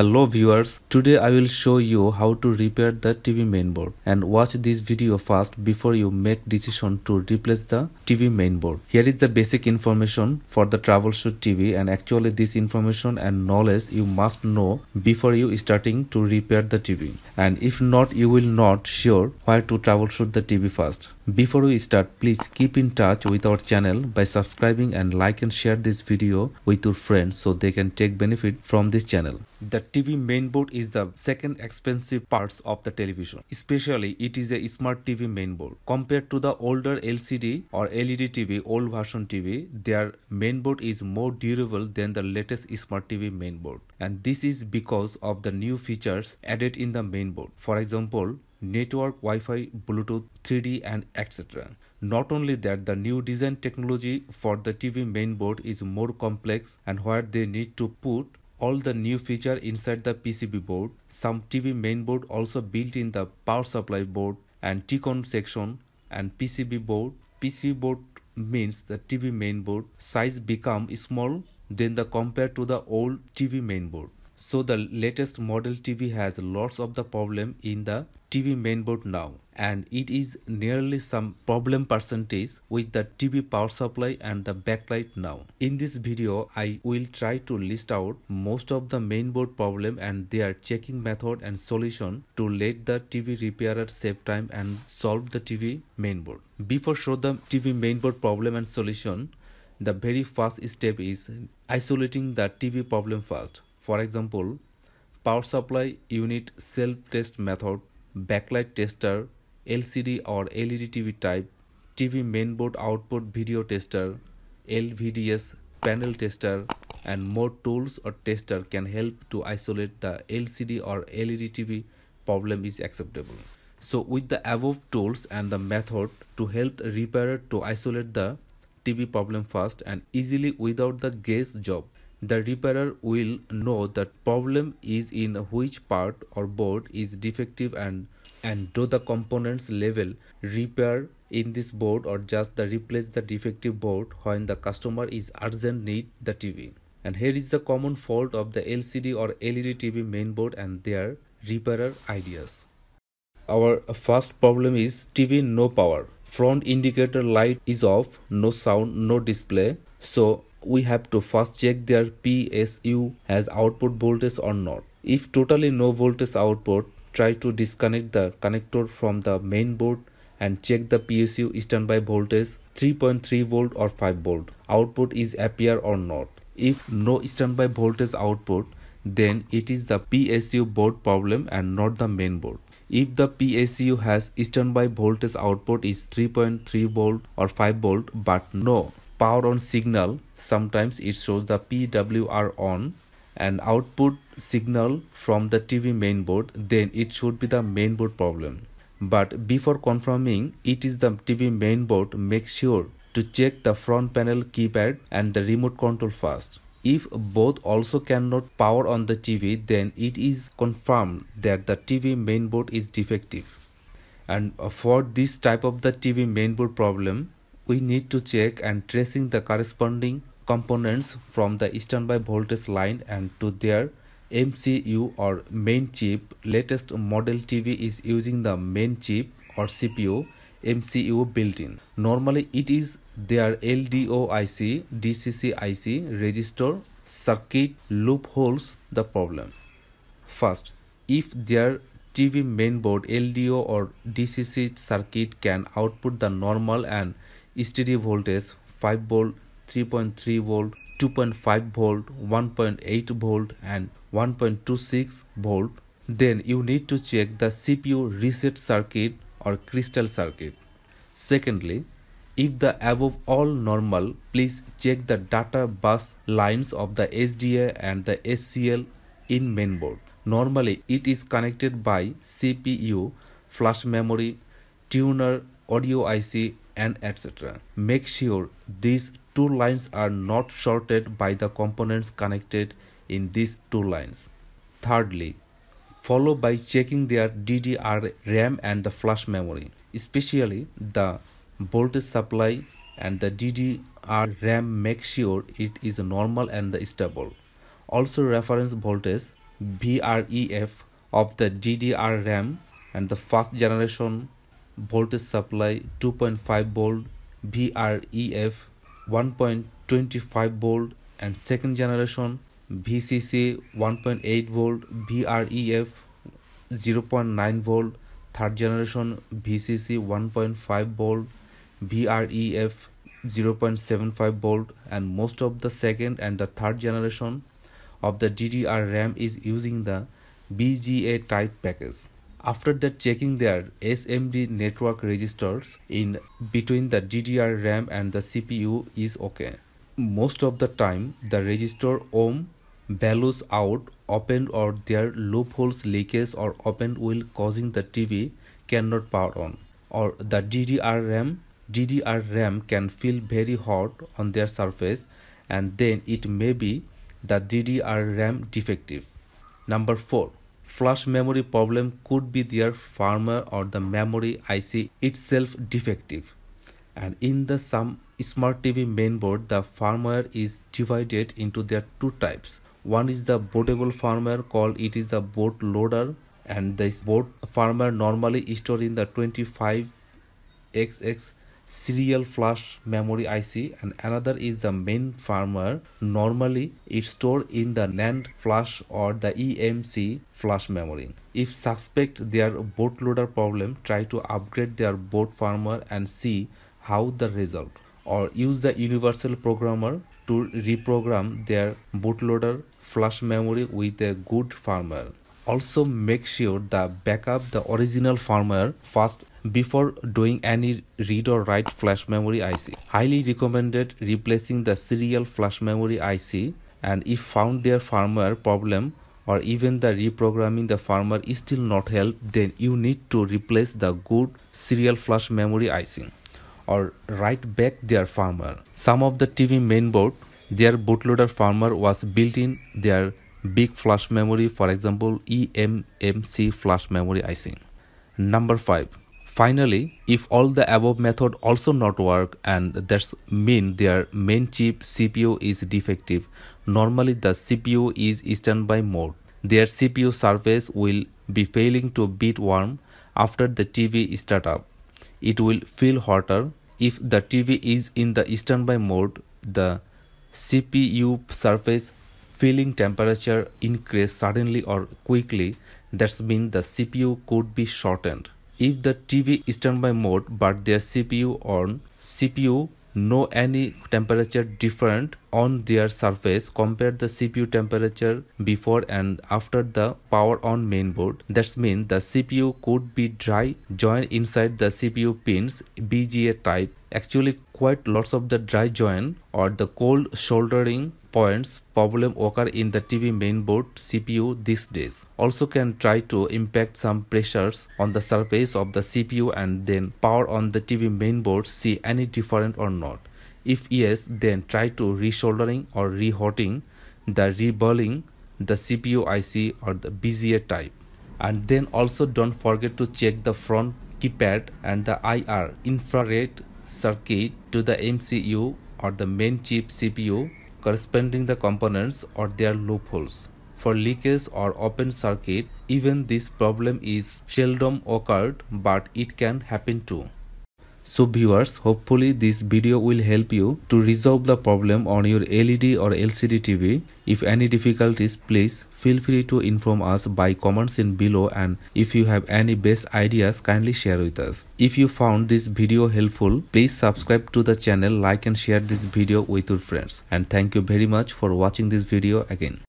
Hello viewers, today I will show you how to repair the TV mainboard and watch this video first before you make decision to replace the TV mainboard. Here is the basic information for the troubleshoot TV and actually this information and knowledge you must know before you starting to repair the TV and if not you will not sure where to troubleshoot the TV first. Before we start, please keep in touch with our channel by subscribing and like and share this video with your friends so they can take benefit from this channel. The TV mainboard is the second expensive parts of the television. Especially it is a smart TV mainboard. Compared to the older LCD or LED TV, old version TV, their mainboard is more durable than the latest smart TV mainboard. And this is because of the new features added in the mainboard. For example, network, Wi-Fi, Bluetooth, 3D and etc. Not only that, the new design technology for the TV mainboard is more complex and where they need to put all the new feature inside the PCB board. Some TV mainboard also built in the power supply board and TCON section and PCB board. PCB board means the TV mainboard size become small than the compared to the old TV mainboard. So the latest model TV has lots of the problem in the TV mainboard now and it is nearly some problem percentage with the TV power supply and the backlight now. In this video I will try to list out most of the mainboard problem and their checking method and solution to let the TV repairer save time and solve the TV mainboard. Before show the TV mainboard problem and solution the very first step is isolating the TV problem first. For example, power supply unit self-test method, backlight tester, LCD or LED TV type, TV mainboard output video tester, LVDS panel tester and more tools or tester can help to isolate the LCD or LED TV problem is acceptable. So with the above tools and the method to help repairer to isolate the TV problem fast and easily without the guess job the repairer will know that problem is in which part or board is defective and and do the components level repair in this board or just the replace the defective board when the customer is urgent need the TV. And here is the common fault of the LCD or LED TV mainboard and their repairer ideas. Our first problem is TV no power. Front indicator light is off, no sound, no display. So we have to first check their PSU has output voltage or not. If totally no voltage output, try to disconnect the connector from the main board and check the PSU standby voltage 3.3 volt or 5 volt. Output is appear or not. If no standby voltage output, then it is the PSU board problem and not the main board. If the PSU has standby voltage output is 3.3 volt or 5 volt but no power on signal. Sometimes it shows the PWR on and output signal from the TV mainboard. Then it should be the mainboard problem. But before confirming it is the TV mainboard. Make sure to check the front panel keypad and the remote control first. If both also cannot power on the TV then it is confirmed that the TV mainboard is defective. And for this type of the TV mainboard problem we need to check and tracing the corresponding components from the standby voltage line and to their MCU or main chip. Latest model TV is using the main chip or CPU MCU built in. Normally it is their LDO IC, DCC IC, resistor, circuit loopholes the problem. First, if their TV mainboard LDO or DCC circuit can output the normal and steady voltage 5 volt 3.3 volt 2.5 volt 1.8 volt and 1.26 volt. Then you need to check the CPU reset circuit or crystal circuit. Secondly if the above all normal please check the data bus lines of the SDA and the SCL in mainboard normally it is connected by CPU flash memory tuner audio IC and etc. Make sure these two lines are not shorted by the components connected in these two lines. Thirdly, follow by checking their DDR RAM and the flash memory, especially the voltage supply and the DDR RAM make sure it is normal and stable. Also reference voltage VREF of the DDR RAM and the first generation voltage supply 2.5 volt VREF 1.25 volt and second generation VCC 1.8 volt VREF 0.9 volt third generation VCC 1.5 volt VREF 0.75 volt and most of the second and the third generation of the DDR RAM is using the BGA type package. After that checking their SMD network resistors in between the DDR RAM and the CPU is okay. Most of the time the resistor ohm values out opened or their loopholes leakage or opened will causing the TV cannot power on or the DDR RAM DDR RAM can feel very hot on their surface and then it may be the DDR RAM defective. Number 4. Flash memory problem could be their firmware or the memory IC itself defective. And in the some smart TV mainboard, the firmware is divided into their two types. One is the bootable firmware called it is the boot loader and this boot firmware normally stored in the 25XX serial flash memory IC and another is the main firmware. Normally it's stored in the NAND flash or the eMMC flash memory. If suspect their bootloader problem, try to upgrade their boot firmware and see how the result or use the universal programmer to reprogram their bootloader flash memory with a good firmware. Also make sure the backup the original firmware first before doing any read or write flash memory IC. Highly recommended replacing the serial flash memory IC and if found their firmware problem or even the reprogramming the firmware is still not help then you need to replace the good serial flash memory IC or write back their firmware. Some of the TV mainboard their bootloader firmware was built in their big flash memory for example eMMC flash memory IC. Number 5 Finally, if all the above method also not work and that's mean their main chip CPU is defective, normally the CPU is standby mode. Their CPU surface will be failing to beat warm after the TV startup. It will feel hotter. If the TV is in the standby mode, the CPU surface feeling temperature increase suddenly or quickly. That's mean the CPU could be shortened if the TV is standby mode but their CPU on CPU know any temperature different on their surface compare the CPU temperature before and after the power on mainboard That means the CPU could be dry joint inside the CPU pins BGA type. Actually quite lots of the dry joint or the cold soldering points problem occur in the TV mainboard CPU these days. Also can try to impact some pressures on the surface of the CPU and then power on the TV mainboard see any different or not. If yes, then try to resoldering or rehotting the reballing the CPU IC or the BGA type. And then also don't forget to check the front keypad and the IR infrared circuit to the MCU or the main chip CPU corresponding the components or their loopholes. For leakage or open circuit, even this problem is seldom occurred but it can happen too. So viewers, hopefully this video will help you to resolve the problem on your LED or LCD TV. If any difficulties, please feel free to inform us by comments in below and if you have any best ideas, kindly share with us. If you found this video helpful, please subscribe to the channel, like and share this video with your friends. And thank you very much for watching this video again.